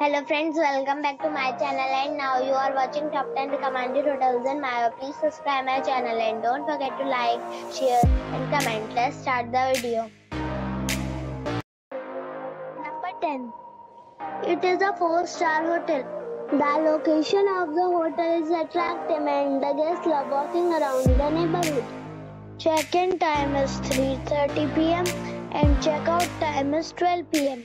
Hello friends, welcome back to my channel and now you are watching top 10 recommended hotels in Mayo. Please subscribe my channel and don't forget to like, share and comment. Let's start the video. Number 10. It is a 4-star hotel. The location of the hotel is attractive and the guests love walking around the neighborhood. Check-in time is 3.30 pm and check-out time is 12 pm.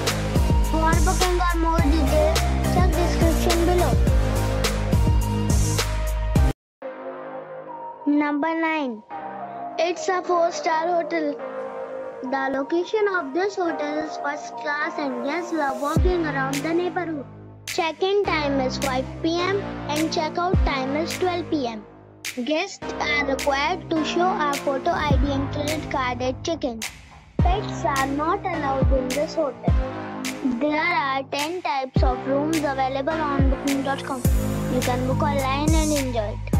For booking or more details, check description below. Number 9. It's a 4-star hotel. The location of this hotel is first class and guests love walking around the neighborhood. Check-in time is 5 pm and check-out time is 12 pm. Guests are required to show a photo ID and credit card at check-in. Pets are not allowed in this hotel. There are 10 types of rooms available on booking.com. You can book online and enjoy it.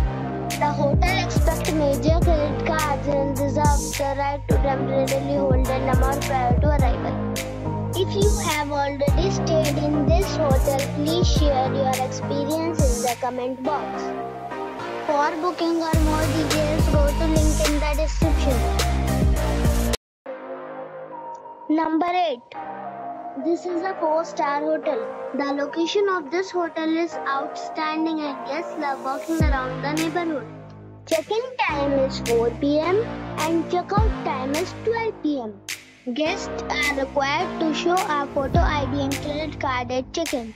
The hotel expects major credit cards and reserves the right to temporarily hold an amount prior to arrival. If you have already stayed in this hotel, please share your experience in the comment box. For booking or more details, go to link in the description. Number 8. This is a 4-star hotel. The location of this hotel is outstanding and guests love walking around the neighborhood. Check-in time is 4 pm and check-out time is 12 pm. Guests are required to show a photo ID and credit card at check-in.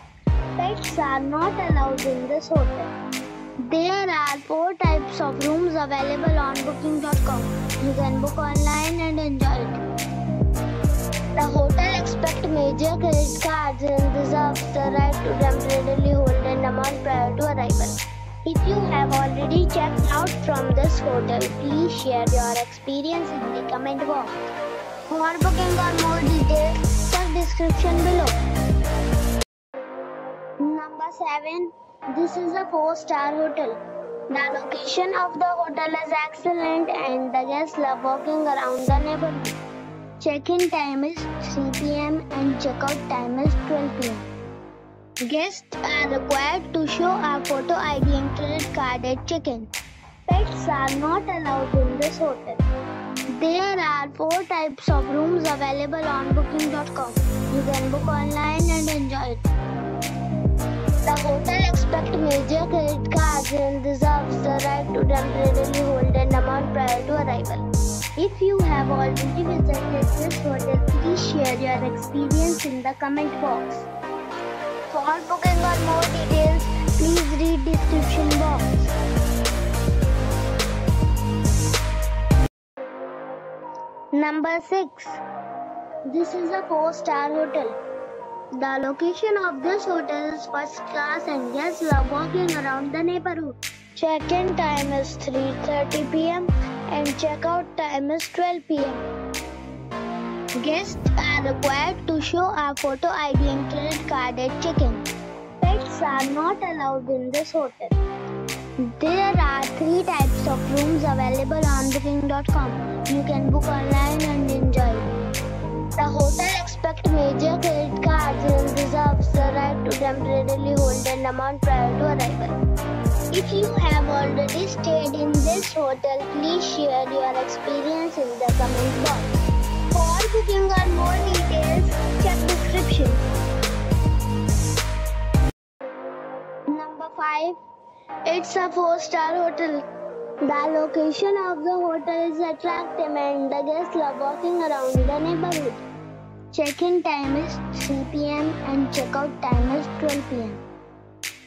Pets are not allowed in this hotel. There are four types of rooms available on booking.com. You can book online and enjoy it. The hotel major credit cards and reserves the right to temporarily hold an amount prior to arrival. If you have already checked out from this hotel, please share your experience in the comment box. For booking or more details, check description below. Number 7. This is a 4-star hotel. The location of the hotel is excellent and the guests love walking around the neighborhood. Check-in time is 3 pm and check-out time is 12 pm. Guests are required to show a photo ID and credit card at check-in. Pets are not allowed in this hotel. There are four types of rooms available on booking.com. You can book online and enjoy it. The hotel expects major credit cards and reserves the right to temporarily hold an amount prior to arrival. If you have already visited this hotel, please share your experience in the comment box. For booking or more details, please read description box. Number 6. This is a 4-star hotel. The location of this hotel is first class and guests love walking around the neighborhood. Check-in time is 3.30 pm and check-out time is 12 pm. Guests are required to show a photo ID and credit card at check-in. Pets are not allowed in this hotel. There are three types of rooms available on booking.com. You can book online and enjoy. The hotel expects major credit cards and reserves the right to temporarily hold an amount prior to arrival. If you have already stayed in this hotel, please share your experience in the comment box. For booking or more details, check description. Number 5. It's a 4-star hotel. The location of the hotel is attractive and the guests love walking around the neighborhood. Check-in time is 3 pm and check-out time is 12 pm.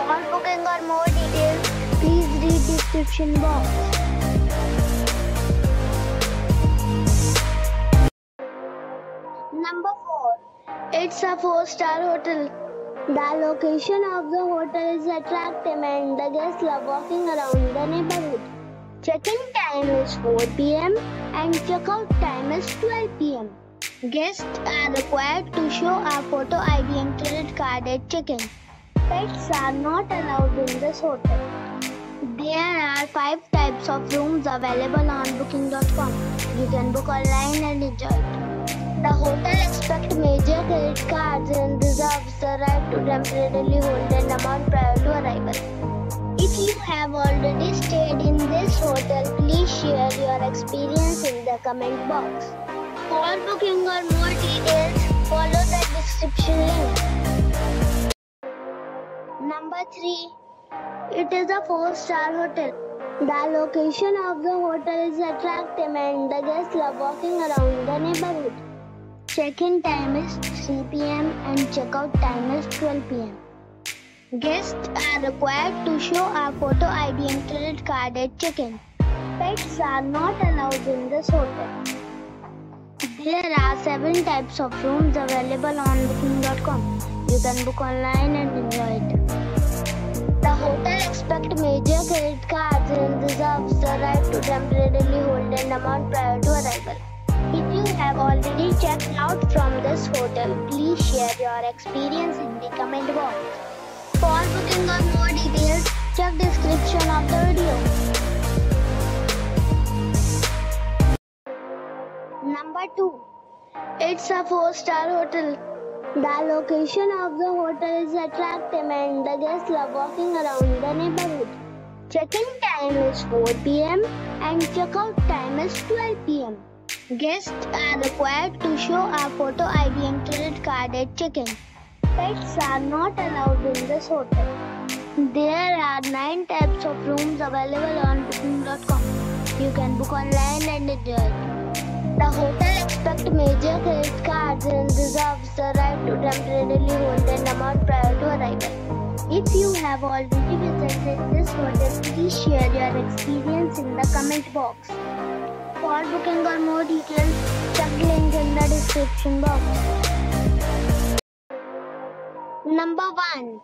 For booking or more details, please read description box. Number 4. It's a 4-star hotel. The location of the hotel is attractive and the guests love walking around the neighborhood. Check-in time is 4 p.m. and check-out time is 12 p.m. Guests are required to show a photo ID and credit card at check-in. Pets are not allowed in this hotel. There are five types of rooms available on booking.com. You can book online and enjoy it. The hotel expects major credit cards and reserves the right to temporarily hold an amount prior to arrival. If you have already stayed in this hotel, please share your experience in the comment box. For booking or more details, follow the description link. Number 3. It is a 4-star hotel. The location of the hotel is attractive and the guests love walking around the neighborhood. Check-in time is 3 p.m. and check-out time is 12 p.m. Guests are required to show a photo ID and credit card at check-in. Pets are not allowed in this hotel. There are seven types of rooms available on booking.com. You can book online and enjoy it. The hotel expects major credit cards and reserves the right to temporarily hold an amount prior to arrival. If you have already checked out from this hotel, please share your experience in the comment box. For booking or more details, check description of the video. Number 2. It's a 4-star hotel. The location of the hotel is attractive and the guests love walking around the neighborhood. Check-in time is 4 p.m. and check-out time is 12 p.m. Guests are required to show a photo ID and credit card at check-in. Pets are not allowed in this hotel. There are 9 types of rooms available on booking.com. You can book online and enjoy. The hotel expects major credit cards and reserves the right to temporarily hold an amount prior to arrival. If you have already visited this hotel, please share your experience in the comment box. For booking or more details, check link in the description box. Number 1.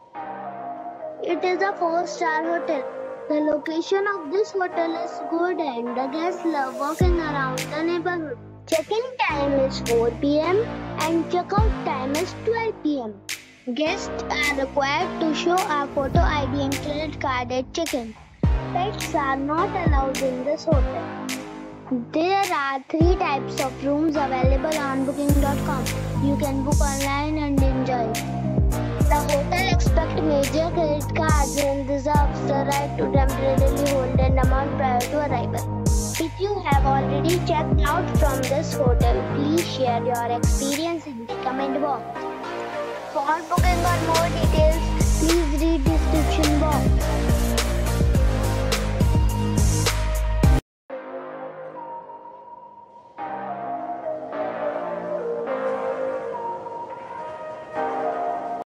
It is a 4-star hotel. The location of this hotel is good and the guests love walking around the neighborhood. Check-in time is 4 p.m. and check-out time is 12 p.m. Guests are required to show a photo ID and credit card at check-in. Pets are not allowed in this hotel. There are three types of rooms available on booking.com. You can book online and enjoy. The hotel expects major credit cards and reserves the right to temporarily hold an amount prior to arrival. If you have already checked out from this hotel, please share your experience in the comment box. For booking or more details, please read description box.